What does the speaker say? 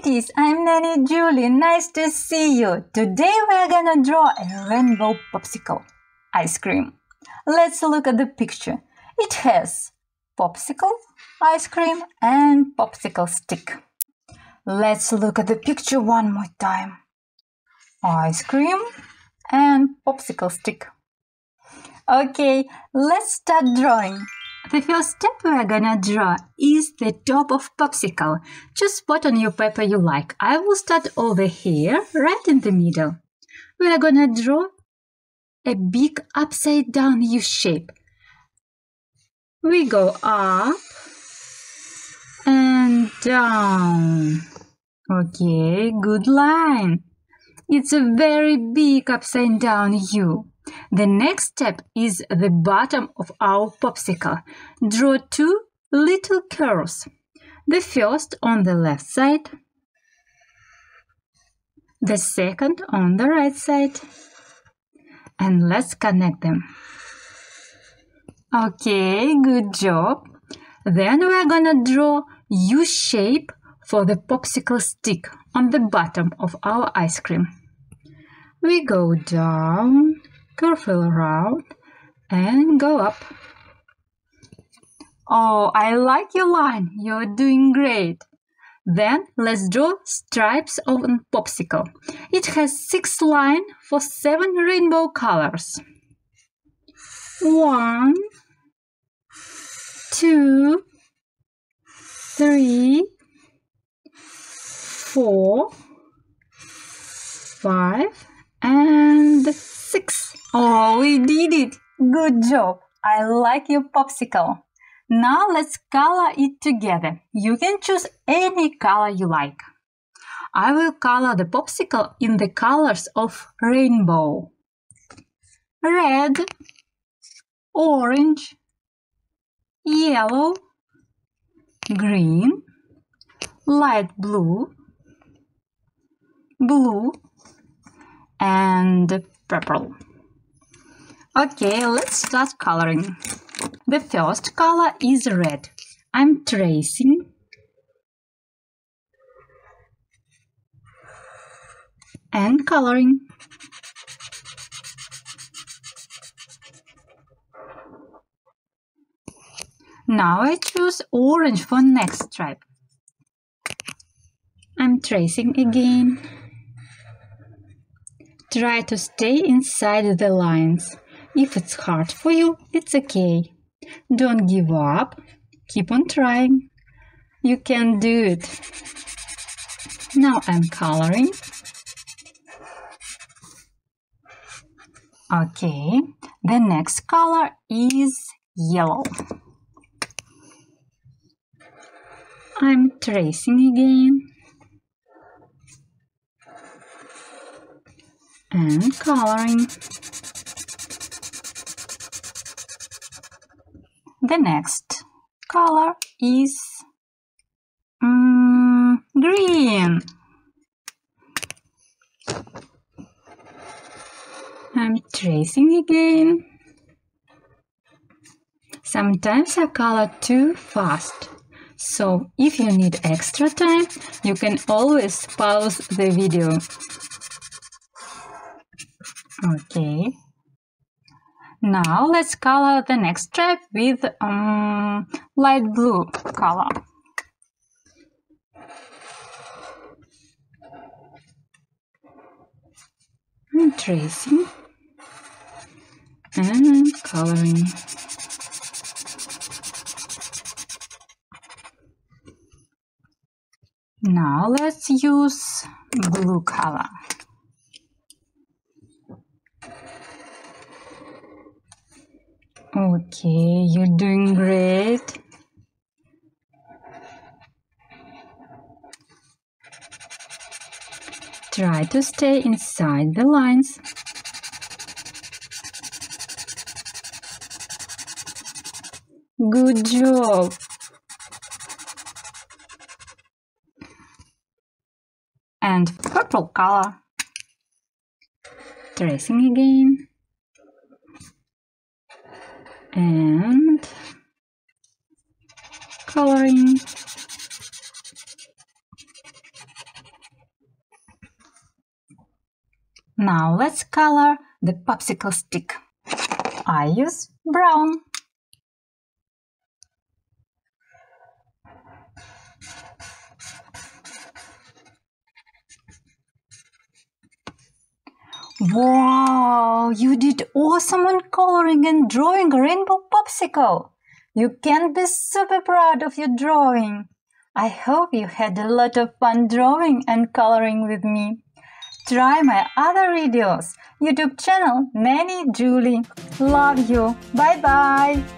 kitties, I'm Nanny Julie. Nice to see you. Today we're gonna draw a rainbow popsicle ice cream. Let's look at the picture. It has popsicle, ice cream, and popsicle stick. Let's look at the picture one more time. Ice cream and popsicle stick. Okay, let's start drawing. The first step we're gonna draw is the top of popsicle. Choose spot on your paper you like. I will start over here, right in the middle. We're gonna draw a big upside down U shape. We go up and down. Okay, good line. It's a very big upside down U. The next step is the bottom of our popsicle. Draw two little curves. The first on the left side, the second on the right side. And let's connect them. Okay, good job. Then we're gonna draw U shape for the popsicle stick on the bottom of our ice cream. We go down curve around and go up. Oh, I like your line. You're doing great. Then let's draw stripes on popsicle. It has six lines for seven rainbow colors. One, two, three, four, five, and. Oh, we did it! Good job! I like your popsicle. Now let's color it together. You can choose any color you like. I will color the popsicle in the colors of rainbow. Red, orange, yellow, green, light blue, blue, and purple. Okay, let's start coloring. The first color is red. I'm tracing and coloring. Now I choose orange for next stripe. I'm tracing again. Try to stay inside the lines. If it's hard for you, it's okay. Don't give up. Keep on trying. You can do it. Now I'm coloring. Okay, the next color is yellow. I'm tracing again. And coloring. The next color is um, green. I'm tracing again. Sometimes I color too fast. So if you need extra time, you can always pause the video. Okay. Now let's color the next stripe with um, light blue color. I'm tracing and coloring. Now let's use blue color. Okay, you're doing great. Try to stay inside the lines. Good job. And purple color. Tracing again and coloring Now let's color the popsicle stick. I use brown. Wow, you did awesome on coloring and drawing a rainbow popsicle. You can be super proud of your drawing. I hope you had a lot of fun drawing and coloring with me. Try my other videos. YouTube channel Nanny Julie. Love you. Bye bye.